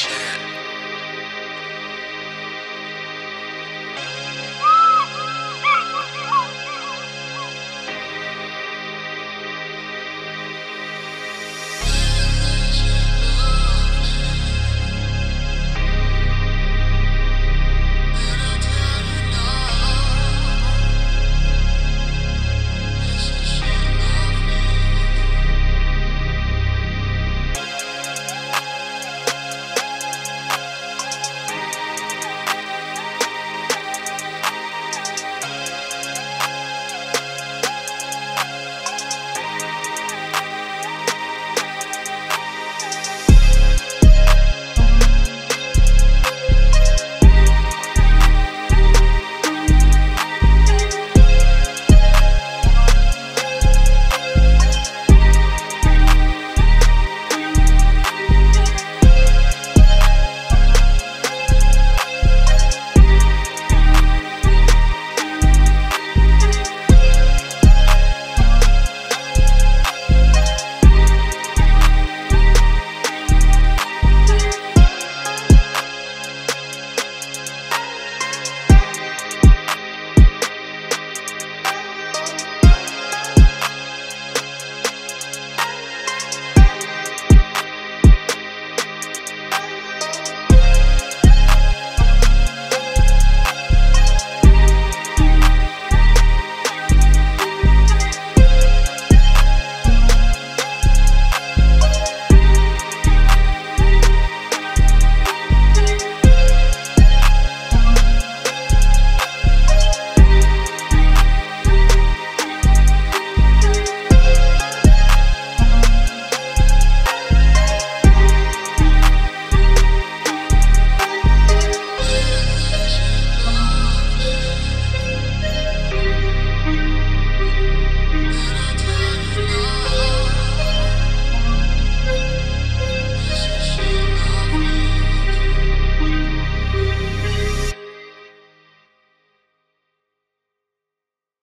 chance.